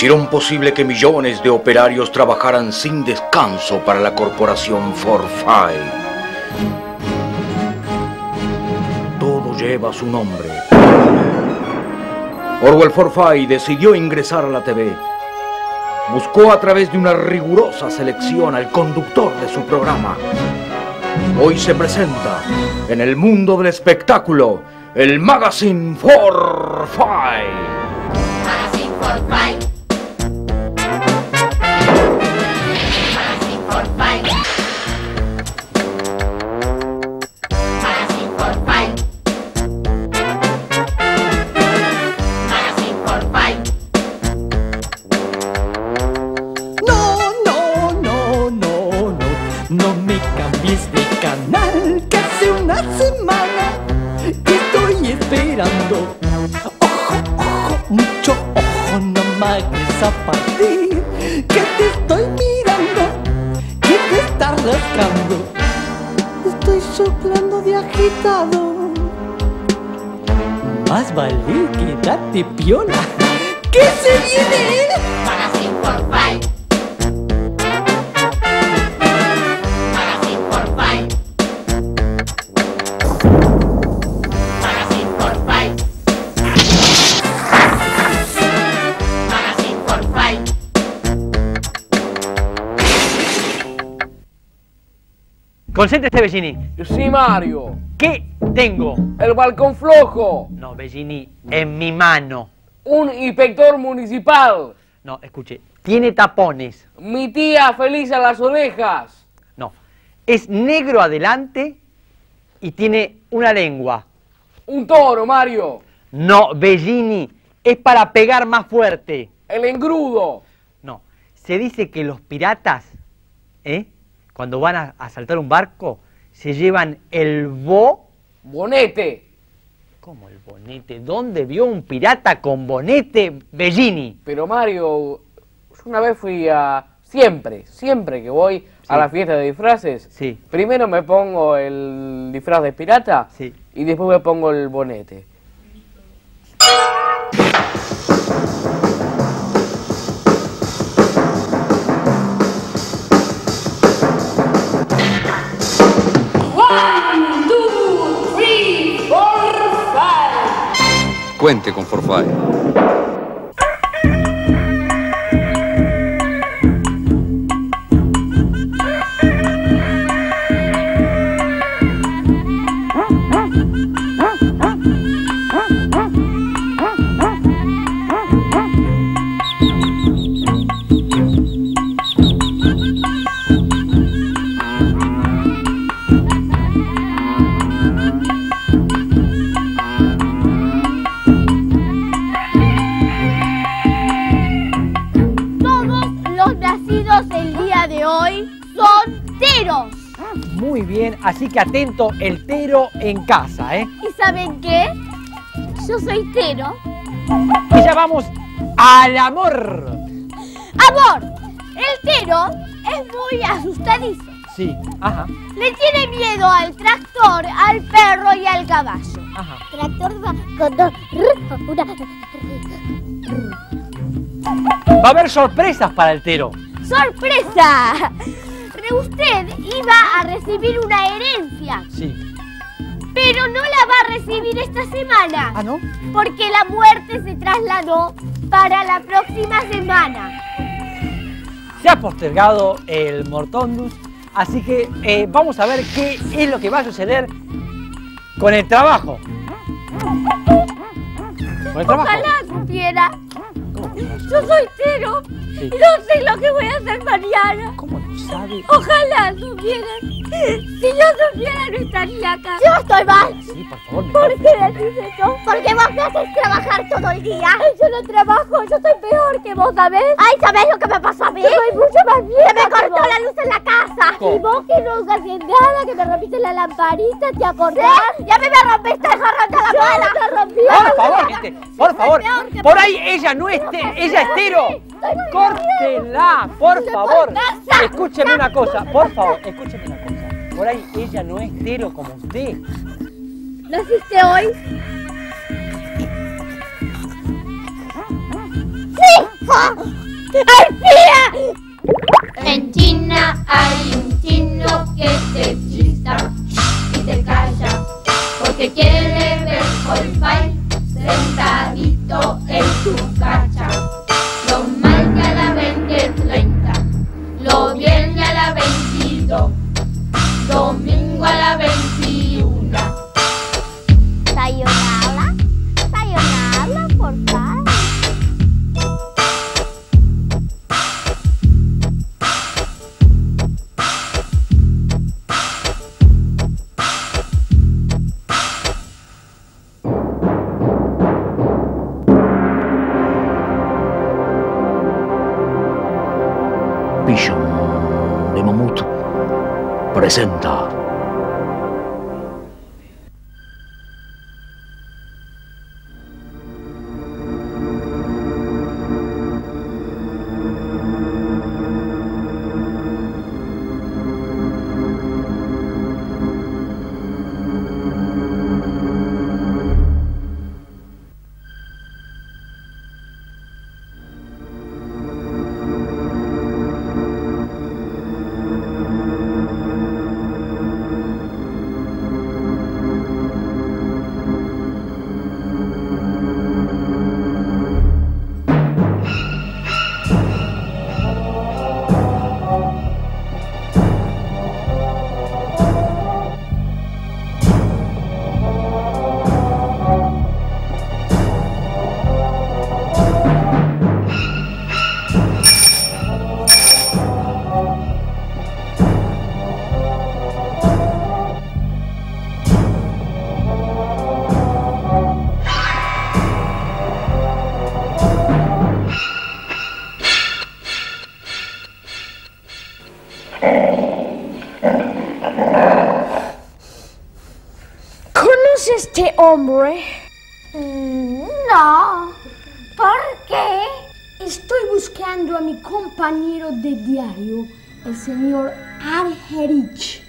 hicieron posible que millones de operarios trabajaran sin descanso para la corporación Forfait. Todo lleva su nombre. Orwell Forfait decidió ingresar a la TV. Buscó a través de una rigurosa selección al conductor de su programa. Hoy se presenta en el mundo del espectáculo el Magazine Forfait. Magazine. Magazine piola, que se viene. Magazine Forfait. Magazine Forfait. Magazine Forfait. Magazine Forfait. Concéntrese, Bellini. Sí, Mario. ¿Qué tengo? El balcón flojo. No, Bellini, en mi mano. Un inspector municipal. No, escuche, tiene tapones. Mi tía feliz a las orejas. No, es negro adelante y tiene una lengua. Un toro, Mario. No, Bellini, es para pegar más fuerte. El engrudo. No, se dice que los piratas, ¿eh? cuando van a asaltar un barco, se llevan el bo... Bonete. ¿Cómo el bonete? ¿Dónde vio un pirata con bonete, Bellini? Pero Mario, yo una vez fui a... Siempre, siempre que voy a la fiesta de disfraces, Sí. primero me pongo el disfraz de pirata Sí. y después me pongo el bonete. Cuente con Forfait. El día de hoy son teros. Muy bien, así que atento el tero en casa, ¿eh? ¿Y saben qué? Yo soy tero. Y ya vamos al amor. Amor, el tero es muy asustadizo. Sí, ajá, Le tiene miedo al tractor, al perro y al caballo. ajá. Tractor va con dos... Una... Va a haber sorpresas para el tero. ¡Sorpresa! Usted iba a recibir una herencia, Sí. pero no la va a recibir esta semana. ¿Ah, no? Porque la muerte se trasladó para la próxima semana. Se ha postergado el Mortondus, así que eh, vamos a ver qué es lo que va a suceder con el trabajo. ¿Con el trabajo? Ojalá supiera. Yo soy Tero Sí. y no sé lo que voy a hacer mañana. ¿Cómo no sabe? Ojalá supieran. Si yo supiera no estaría acá. Yo estoy mal. Sí, por favor, me ¿Por qué decís eso? Porque vos me haces trabajar todo el día. Yo no trabajo, yo soy peor que vos, ¿sabés? Ay, ¿sabés lo que me pasó a mí? Yo soy mucho más Se vieja me cortó vos. la luz en la casa. Y vos que no haces nada, que me rompiste la lamparita, ¿te acordás? ¿Sí? Ya me me rompiste el jarrón de la te rompí. Por favor, gente, por favor. Por ahí ella no es, te- ella es Tero. Córtela, por favor. Escúcheme una cosa, por favor, escúcheme una cosa. Por ahí ella no es Tero como usted. ¿Naciste hoy? En China hay un chino que te chista y te calla porque quiere ver Holfai sentadito en su cacha. Hombre? Mm, No. ¿Por qué? Estoy buscando a mi compañero de diario, el señor Argerich,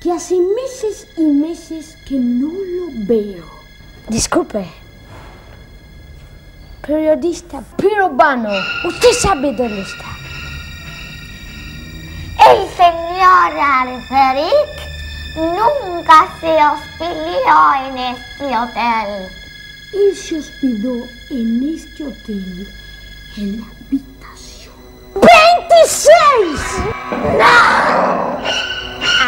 que hace meses y meses que no lo veo. Disculpe. Periodista pirobano, ¿usted sabe dónde está? El señor Alferic nunca se hospedó en este hotel. Él se hospedó en este hotel, en la habitación. ¡26!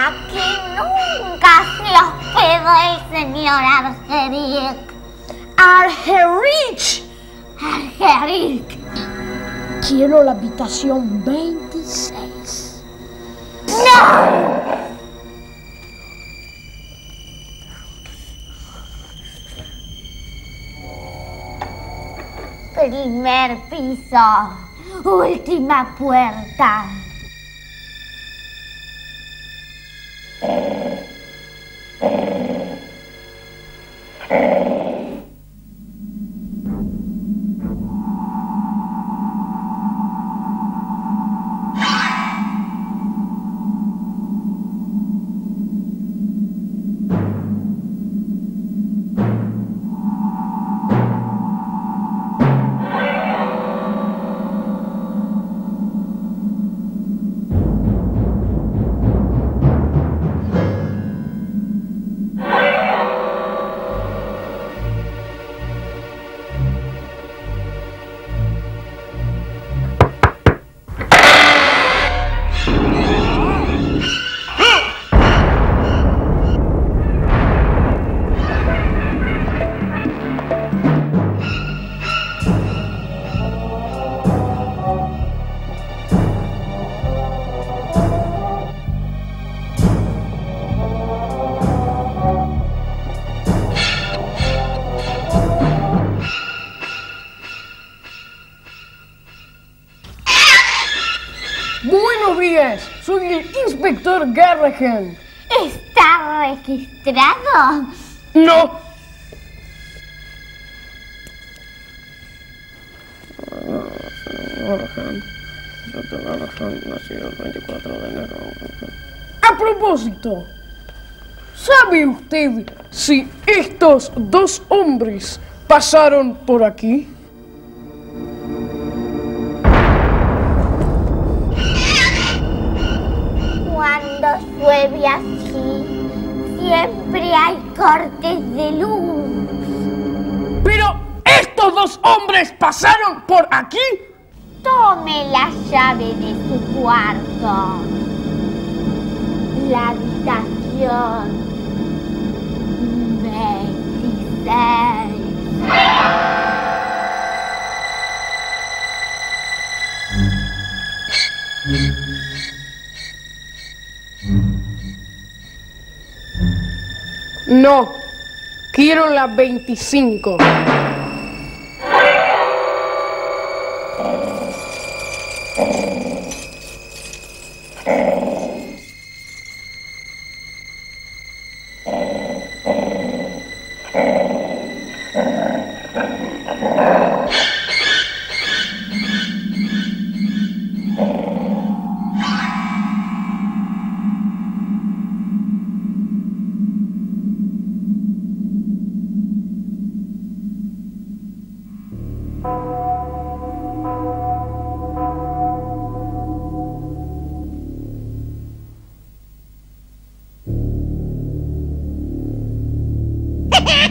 Aquí nunca se hospedó el señor Alferic. ¡Argerich! Alferic. Quiero la habitación 26. Primer piso. Última puerta. Garrahan. ¿Está registrado? No. A propósito, ¿sabe usted si estos dos hombres pasaron por aquí? Llueve así, siempre hay cortes de luz. Pero estos dos hombres pasaron por aquí. Tome la llave de su cuarto. La habitación 26. No, quiero la 25.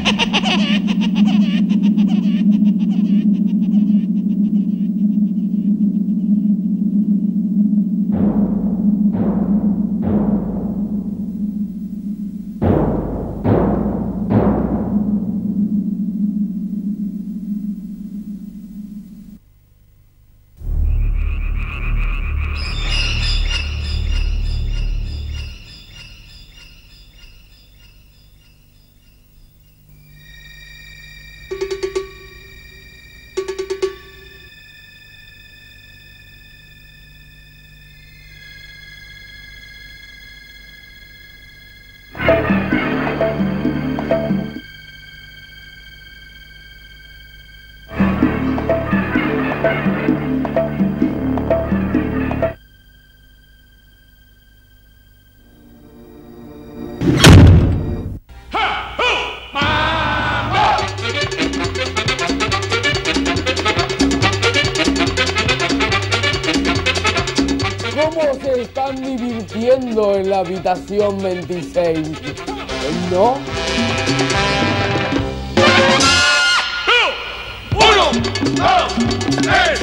Ha ha ha! Habitación 26? ¿No? ¡Uno, dos, tres,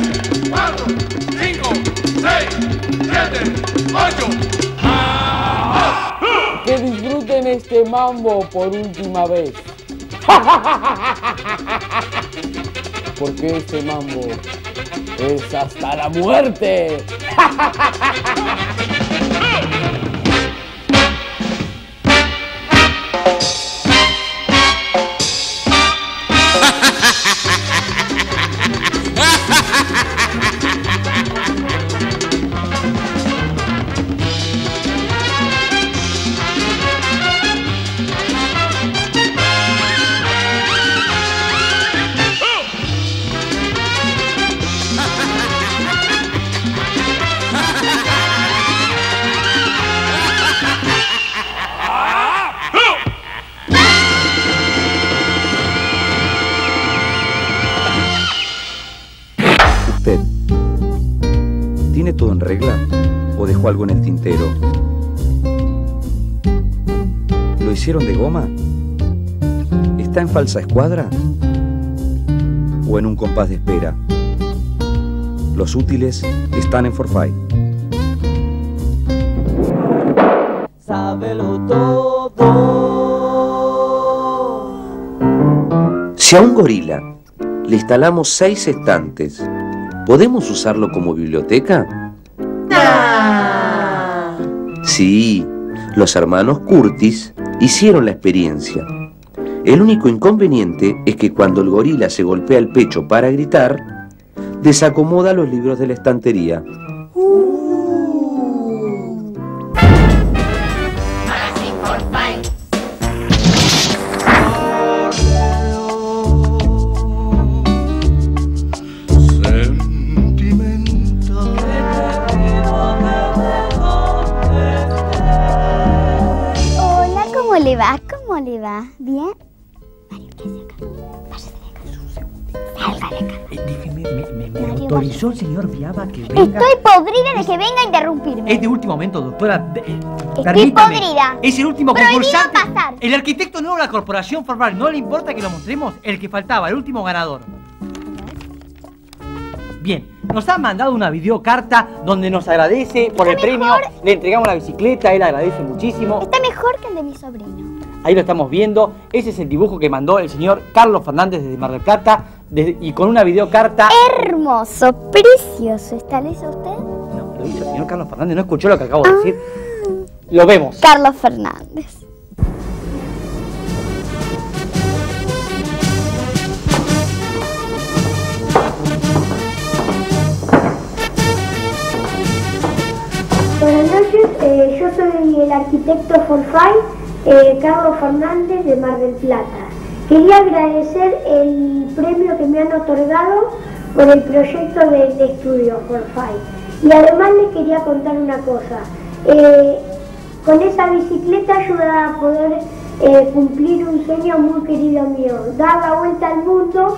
cuatro, cinco, seis, siete, ocho! Que disfruten este mambo por última vez. Porque este mambo es hasta la muerte. tintero? ¿Lo hicieron de goma? ¿Está en falsa escuadra? ¿O en un compás de espera? Los útiles están en Forfait. Sábelo todo. Si a un gorila le instalamos seis estantes, ¿podemos usarlo como biblioteca? Sí, los hermanos Curtis hicieron la experiencia. El único inconveniente es que cuando el gorila se golpea el pecho para gritar, desacomoda los libros de la estantería. ¿Cómo le va? ¿Bien? Eh, déjeme, me, me- me autorizó el señor Viaba que venga. Estoy podrida de que venga a interrumpirme. Es de último momento, doctora. de- eh, Estoy podrida. Es el último Prohibido concursante. pasar. El arquitecto nuevo de la corporación formal. ¿No le importa que lo mostremos? El que faltaba, el último ganador. Bien, nos ha mandado una videocarta donde nos agradece por el premio. Le entregamos la bicicleta, él agradece muchísimo. Está mejor que el de mi sobrino. Ahí lo estamos viendo. Ese es el dibujo que mandó el señor Carlos Fernández desde Mar del Plata. desde- y con una videocarta. Hermoso, precioso. ¿Está listo usted? No, lo hizo el señor Carlos Fernández. ¿No escuchó lo que acabo de decir? Lo vemos. Carlos Fernández. Buenas noches, eh, yo soy el arquitecto Forfay, eh, Carlos Fernández de Mar del Plata. Quería agradecer el premio que me han otorgado por el proyecto del estudio Forfay. Y además les quería contar una cosa. Eh, con esa bicicleta ayuda a poder eh, cumplir un sueño muy querido mío, dar la vuelta al mundo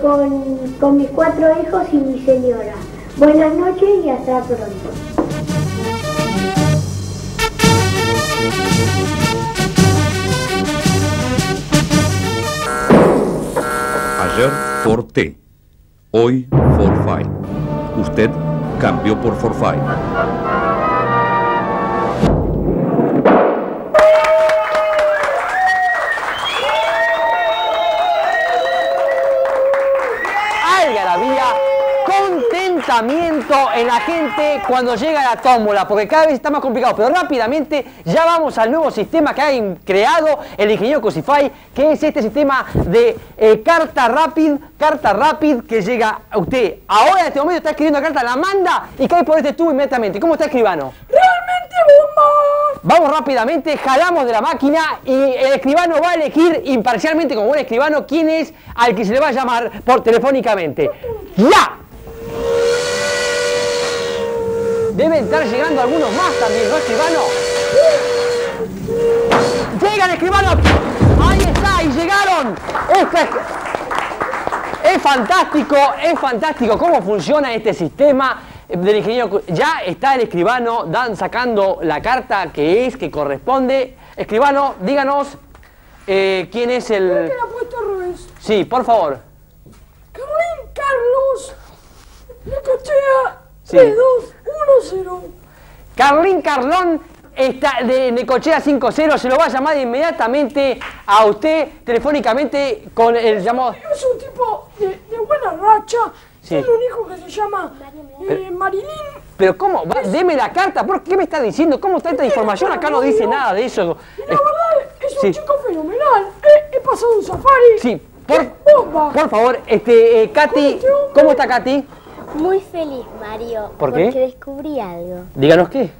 con, con mis cuatro hijos y mi señora. Buenas noches y hasta pronto. Ayer Forte, hoy Forfait. Usted cambió por Forfait. En la gente cuando llega la tómbola, porque cada vez está más complicado. Pero rápidamente ya vamos al nuevo sistema que ha creado el ingeniero Cosify, que es este sistema de eh, carta rápid, carta rápid que llega a usted. Ahora en este momento está escribiendo la carta, la manda y cae por este tubo inmediatamente. ¿Cómo está escribano? ¡Realmente bomba! Vamos rápidamente, jalamos de la máquina y el escribano va a elegir imparcialmente como buen escribano quién es al que se le va a llamar por telefónicamente. ¡Ya! Deben estar llegando algunos más también, ¿no, escribano? ¡Llega el escribano! ¡Ahí está! ¡Y llegaron! Es- es fantástico, es fantástico cómo funciona este sistema del ingeniero. Ya está el escribano dan, sacando la carta que es, que corresponde. Escribano, díganos eh, quién es el... la ha puesto al revés. Sí, por favor. Carlos Necochea Sí. 3210. Carlín Carlón está de Necochea 50, se lo va a llamar inmediatamente a usted telefónicamente con el llamado... Es un tipo de, de buena racha. Sí. Tiene un hijo que se llama eh, Marilyn. Pero ¿cómo? Va, deme la carta, ¿por qué me está diciendo? ¿Cómo está esta información? Acá no dice nada de eso. La verdad es un Sí. chico fenomenal. He, he pasado un safari. Sí, por, por favor, este, eh, Katy, ¿cómo está Katy? Muy feliz, Mario. ¿Por qué? Porque descubrí algo. Díganos qué.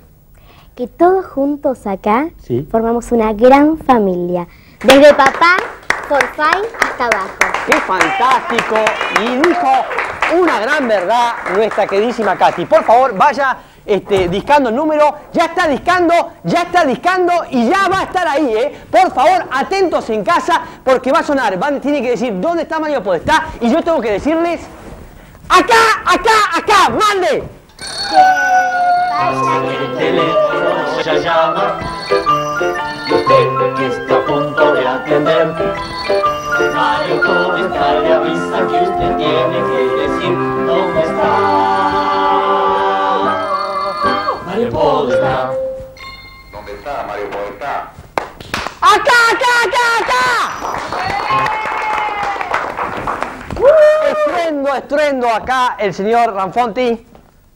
Que todos juntos acá Sí. formamos una gran familia. Desde papá, Forfay, hasta abajo. ¡Qué fantástico! Y dijo una gran verdad nuestra queridísima Katy. Por favor, vaya este, discando el número. Ya está discando, ya está discando y ya va a estar ahí, ¿eh? Por favor, atentos en casa porque va a sonar. Van, tiene que decir dónde está Mario Podestá y yo tengo que decirles... ¡Acá, acá, acá! ¡Mande! El teléfono ya llama y usted que está a punto de atender. Mario Podestá le avisa que usted tiene que decir dónde está. Mario Podestá. ¿Dónde está Mario Podestá? ¡Acá, acá, acá, acá! Estruendo, estruendo acá el señor Ranfonti.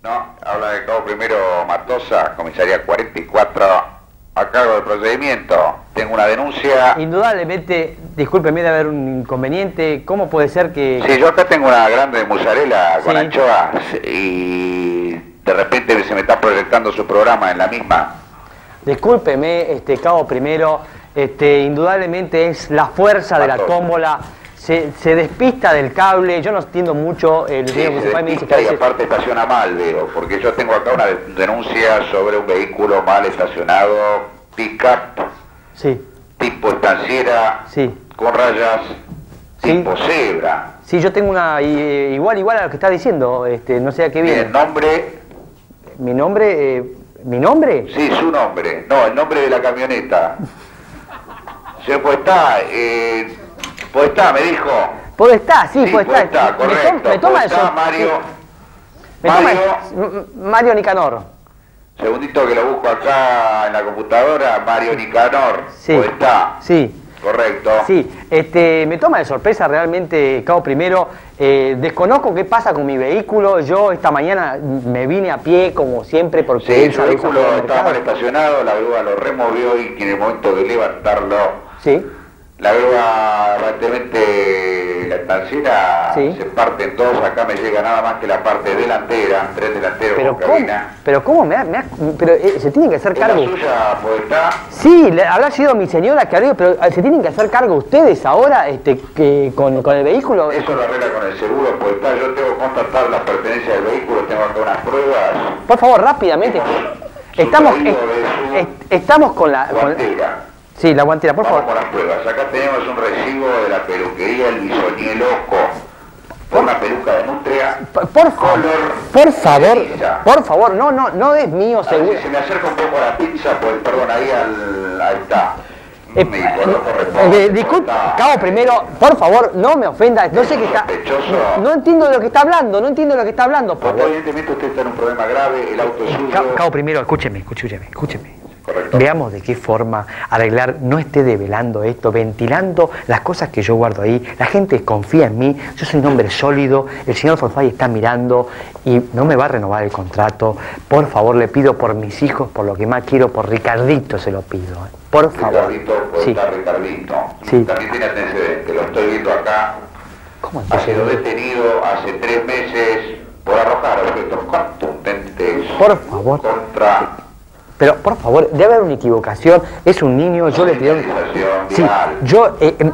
No, habla de cabo primero Matosa, comisaría 44, a cargo del procedimiento. Tengo una denuncia. Indudablemente, discúlpeme de haber un inconveniente. ¿Cómo puede ser que.? Sí, yo acá tengo una grande mozzarella con Sí. anchoas y de repente se me está proyectando su programa en la misma. Discúlpeme, este cabo primero. Este, indudablemente es la fuerza de la tómbola. Se, se despista del cable. Yo no entiendo mucho. El Sí, se me dice que a y veces- aparte estaciona mal, veo, porque yo tengo acá una denuncia sobre un vehículo mal estacionado, pick-up, Sí. tipo estanciera Sí. con rayas Sí. tipo cebra. Sí, yo tengo una i- igual igual a lo que está diciendo, este, no sé a qué Bien, viene. nombre, Mi nombre, eh, mi nombre, sí, su nombre, no, el nombre de la camioneta. Se pues está, eh, pues está, me dijo. puede estar, sí, Sí, puede estar. estar, Me to- correcto. me toma el sol- Mario. Mario. el- Mario Nicanor. Segundito que lo busco acá en la computadora, Mario Nicanor. Sí. Pues está, Sí. correcto. Sí, este, me toma de sorpresa realmente, Cabo Primero. eh, desconozco qué pasa con mi vehículo. Yo esta mañana me vine a pie, como siempre, porque Sí, salió vehículo estaba mal estacionado, la grúa lo removió y en el momento de levantarlo, Sí, la grúa aparentemente la estanciera Sí. se parte en dos, acá me llega nada más que la parte delantera, tres delanteros pero con ¿cómo? Pero ¿cómo me ha- me ha- pero eh, se tienen que hacer ¿Es la cargo? suya, pues está? Sí, le- habrá sido mi señora que arriba, pero eh, se tienen que hacer cargo ustedes ahora este, que, con, con el vehículo. Eso lo arregla con el seguro, pues está, yo tengo que constatar las pertenencias del vehículo, tengo acá unas pruebas. Por favor, rápidamente. Estamos, est- est- estamos con la... con-. Sí, la guantera, por Vamos favor. las pruebas. Acá tenemos un recibo de la peluquería El Bisoñeloco. Por una peluca de nutria. Por, por favor, por favor, por favor, no, no, no es mío, seguro. si se me acerca un poco a la pizza, pues perdón, ahí, al, ahí está. Eh, eh, disculpe, está Cabo, primero, por favor, no me ofenda, no sé qué está... sospechoso. No entiendo de lo que está hablando, no entiendo de lo que está hablando. por- evidentemente usted está en un problema grave, el auto es suyo. Cabo, Cabo, primero, escúcheme, escúcheme, escúcheme. Correcto. Veamos de qué forma arreglar, no esté develando esto, ventilando las cosas que yo guardo ahí. La gente confía en mí, yo soy un hombre sólido, el señor Forfay está mirando y no me va a renovar el contrato. Por favor, le pido por mis hijos, por lo que más quiero, por Ricardito se lo pido. ¿eh? Por favor. Ricardito, pues Sí. Ricardito. Sí. También tiene antecedentes, lo estoy viendo acá. ¿Cómo Ha sido antecedentes? detenido hace tres meses por arrojar objetos contundentes Por favor. contra Pero por favor, debe haber una equivocación. Es un niño, yo le pido. Sí, yo. eh, em,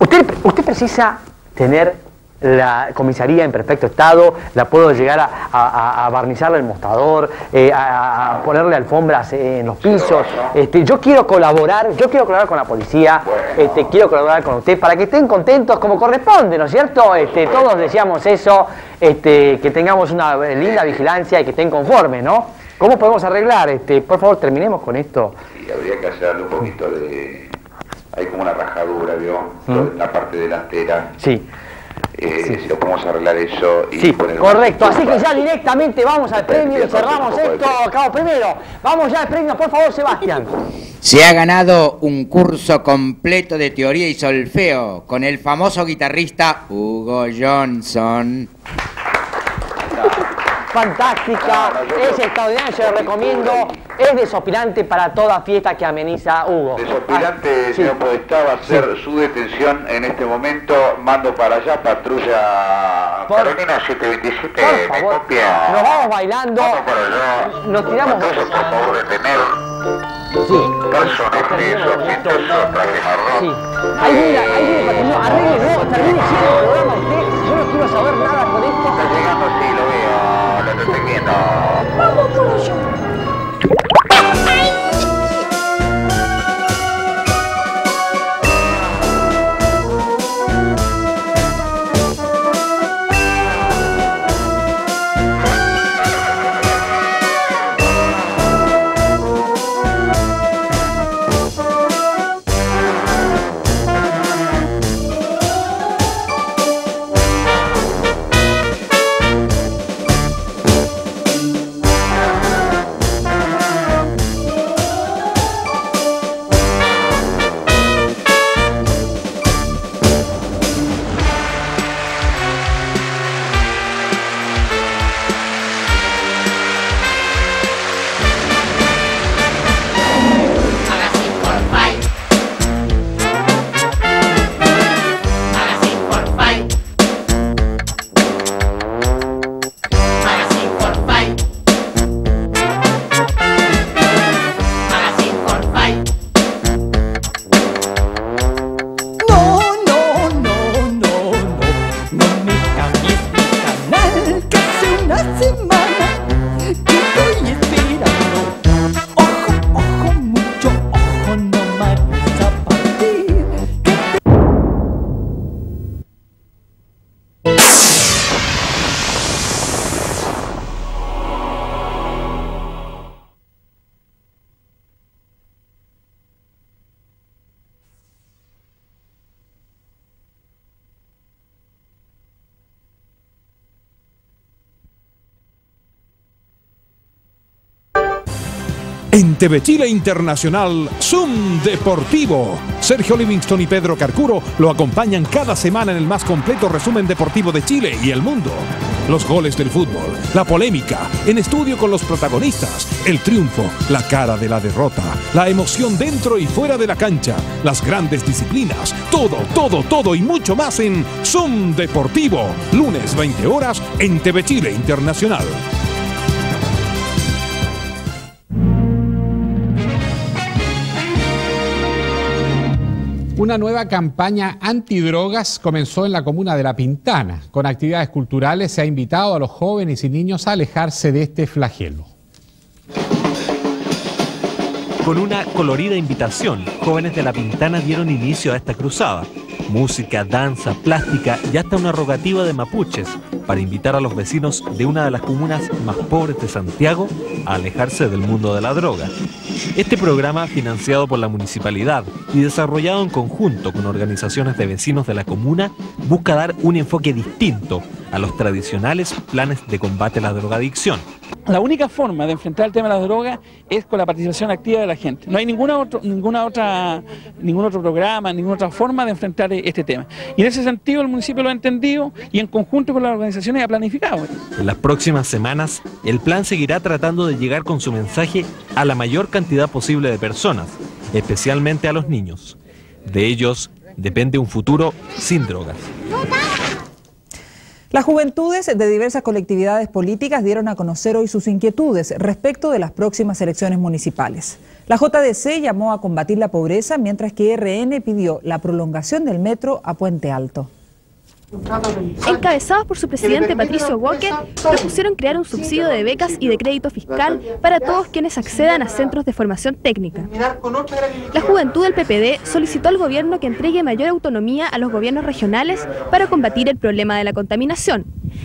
usted, usted, precisa tener la comisaría en perfecto estado, la puedo llegar a, a- a barnizarle el mostrador, eh, a, a ponerle alfombras en los pisos. Este, yo quiero colaborar, yo quiero colaborar con la policía, este, quiero colaborar con usted para que estén contentos como corresponde, ¿no es cierto? Este, todos deseamos eso, este, que tengamos una linda vigilancia y que estén conformes, ¿no? ¿Cómo podemos arreglar? Este, por favor, terminemos con esto. y habría que hacerle un poquito de... Hay como una rajadura, ¿vio? ¿Mm? En la parte delantera. Sí. Eh, Si lo podemos arreglar eso y Sí, poner correcto. Así que ya directamente vamos al premio y cerramos esto. Cabo primero. Vamos ya al premio, por favor, Sebastián. Se ha ganado un curso completo de teoría y solfeo con el famoso guitarrista Hugo Johnson. Fantástica, es extraordinaria, recomiendo. Es desopilante para toda fiesta que ameniza Hugo. Desopilante, Ah, sí. señor Podestá, va a ser su detención en este momento. Mando para allá, patrulla Por- Carolina 727, Por me favor, copia. nos vamos bailando. Vamos para allá. Nos tiramos. Patrulla, por favor, detener. Sí. Traje marrón. Sí. Ahí ahí. Arregle, no, termine siendo el programa usted. Yo no quiero saber nada con esto. TV Chile Internacional, Zoom Deportivo. Sergio Livingston y Pedro Carcuro lo acompañan cada semana en el más completo resumen deportivo de Chile y el mundo. Los goles del fútbol, la polémica, en estudio con los protagonistas, el triunfo, la cara de la derrota, la emoción dentro y fuera de la cancha, las grandes disciplinas, todo, todo, todo y mucho más en Zoom Deportivo. Lunes 20 horas en TV Chile Internacional. Una nueva campaña antidrogas comenzó en la comuna de La Pintana. Con actividades culturales se ha invitado a los jóvenes y niños a alejarse de este flagelo. Con una colorida invitación, jóvenes de La Pintana dieron inicio a esta cruzada. Música, danza, plástica y hasta una rogativa de mapuches para invitar a los vecinos de una de las comunas más pobres de Santiago a alejarse del mundo de la droga. Este programa, financiado por la municipalidad y desarrollado en conjunto con organizaciones de vecinos de la comuna, busca dar un enfoque distinto a los tradicionales planes de combate a la drogadicción. La única forma de enfrentar el tema de la droga es con la participación activa de la gente. No hay ninguna, otro, ninguna otra, ningún otro programa, ninguna otra forma de enfrentar este tema. Y en ese sentido el municipio lo ha entendido y en conjunto con las organizaciones ha planificado. En las próximas semanas, el plan seguirá tratando de llegar con su mensaje a la mayor cantidad posible de personas, especialmente a los niños. De ellos depende un futuro sin drogas. Las juventudes de diversas colectividades políticas dieron a conocer hoy sus inquietudes respecto de las próximas elecciones municipales. La JDC llamó a combatir la pobreza, mientras que RN pidió la prolongación del metro a Puente Alto. Encabezados por su presidente Patricio Walker, propusieron crear un subsidio de becas y de crédito fiscal para todos quienes accedan a centros de formación técnica. La juventud del PPD solicitó al gobierno que entregue mayor autonomía a los gobiernos regionales para combatir el problema de la contaminación.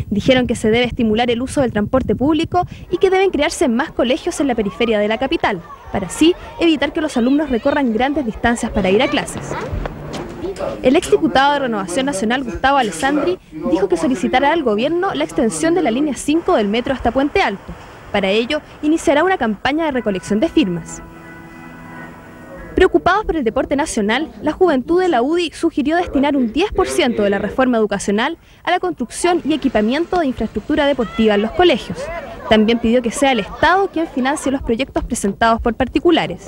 Dijeron que se debe estimular el uso del transporte público y que deben crearse más colegios en la periferia de la capital, para así evitar que los alumnos recorran grandes distancias para ir a clases. El exdiputado de Renovación Nacional, Gustavo Alessandri, dijo que solicitará al gobierno la extensión de la línea 5 del metro hasta Puente Alto. Para ello, iniciará una campaña de recolección de firmas. Preocupados por el deporte nacional, la juventud de la UDI sugirió destinar un 10% de la reforma educacional a la construcción y equipamiento de infraestructura deportiva en los colegios. También pidió que sea el Estado quien financie los proyectos presentados por particulares.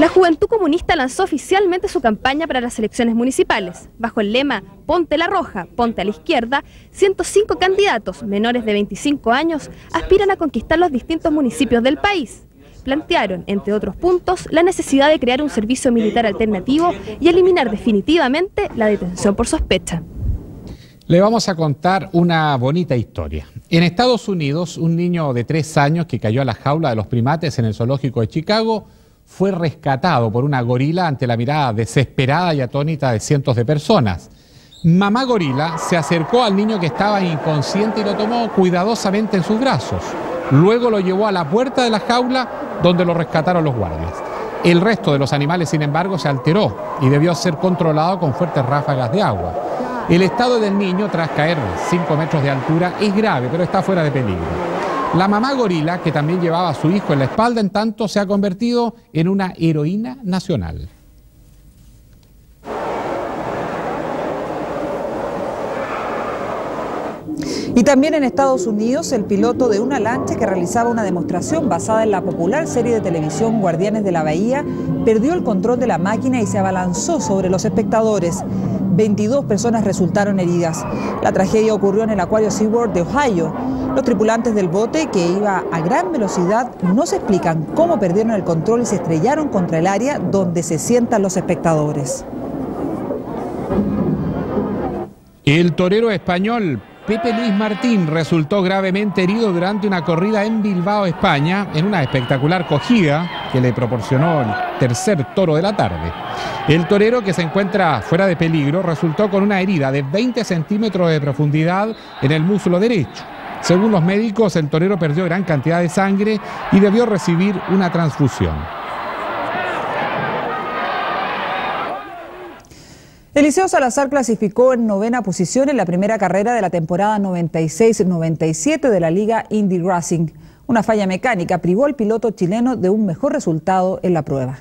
La Juventud Comunista lanzó oficialmente su campaña para las elecciones municipales. Bajo el lema Ponte la Roja, ponte a la izquierda, 105 candidatos menores de 25 años aspiran a conquistar los distintos municipios del país. Plantearon, entre otros puntos, la necesidad de crear un servicio militar alternativo y eliminar definitivamente la detención por sospecha. Le vamos a contar una bonita historia. En Estados Unidos, un niño de tres años que cayó a la jaula de los primates en el zoológico de Chicago fue rescatado por una gorila ante la mirada desesperada y atónita de cientos de personas. Mamá gorila se acercó al niño que estaba inconsciente y lo tomó cuidadosamente en sus brazos. Luego lo llevó a la puerta de la jaula donde lo rescataron los guardias. El resto de los animales, sin embargo, se alteró y debió ser controlado con fuertes ráfagas de agua. El estado del niño, tras caer 5 metros de altura, es grave, pero está fuera de peligro. La mamá gorila, que también llevaba a su hijo en la espalda, en tanto se ha convertido en una heroína nacional. Y también en Estados Unidos, el piloto de una lancha que realizaba una demostración basada en la popular serie de televisión Guardianes de la Bahía perdió el control de la máquina y se abalanzó sobre los espectadores. 22 personas resultaron heridas. La tragedia ocurrió en el acuario SeaWorld de Ohio. Los tripulantes del bote, que iba a gran velocidad, no se explican cómo perdieron el control y se estrellaron contra el área donde se sientan los espectadores. El torero español Pepe Luis Martín resultó gravemente herido durante una corrida en Bilbao, España, en una espectacular cogida que le proporcionó el tercer toro de la tarde. El torero, que se encuentra fuera de peligro, resultó con una herida de 20 centímetros de profundidad en el muslo derecho. Según los médicos, el torero perdió gran cantidad de sangre y debió recibir una transfusión. Eliseo Salazar clasificó en novena posición en la primera carrera de la temporada 96-97 de la Liga Indy Racing. Una falla mecánica privó al piloto chileno de un mejor resultado en la prueba.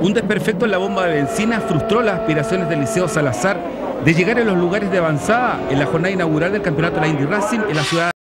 Un desperfecto en la bomba de benzina frustró las aspiraciones del Liceo Salazar de llegar a los lugares de avanzada en la jornada inaugural del campeonato de la Indy Racing en la ciudad